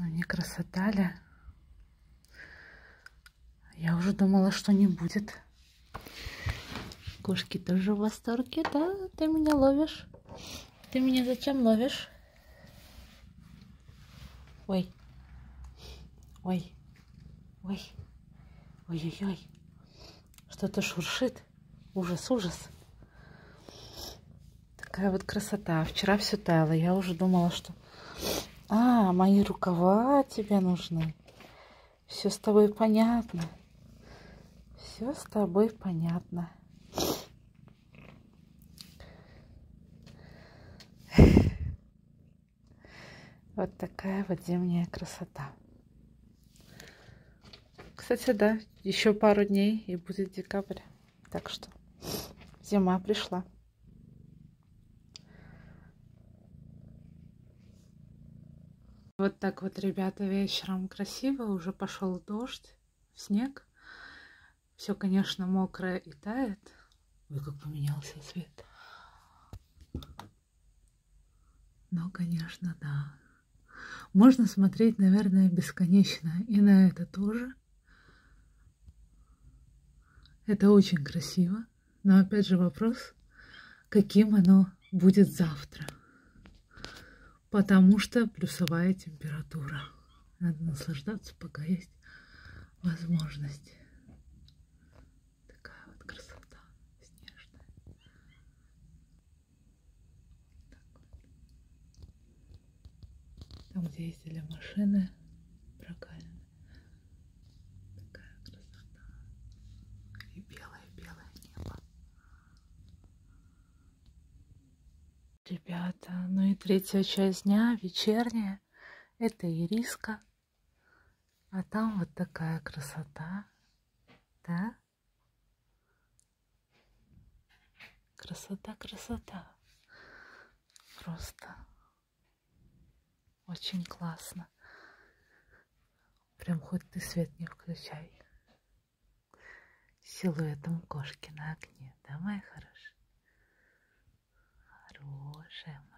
Ну не красота ли? Я уже думала, что не будет. Кошки тоже в восторге, да? Ты меня ловишь? Ты меня зачем ловишь? Ой. Ой. Ой. Ой-ой-ой. Что-то шуршит. Ужас, ужас. Такая вот красота. Вчера все таяло. Я уже думала, что... А, мои рукава тебе нужны. Все с тобой понятно. Все с тобой понятно. Вот такая вот зимняя красота. Кстати, да, еще пару дней и будет декабрь. Так что зима пришла. Вот так вот, ребята, вечером красиво. Уже пошел дождь, снег. Все, конечно, мокрое и тает. Ой, как поменялся цвет. Но, конечно, да. Можно смотреть, наверное, бесконечно. И на это тоже. Это очень красиво. Но опять же вопрос, каким оно будет завтра. Потому что плюсовая температура. Надо наслаждаться, пока есть возможность. Такая вот красота снежная. Там, где ездили машины, прокаленные. Такая красота. И белое-белое небо. Ребята, и третья часть дня, вечерняя, это ириска. А там вот такая красота, да? Красота, красота. Просто очень классно. Прям хоть ты свет не включай. Силуэтом кошки на окне, да, моя хорошая? Хорошая.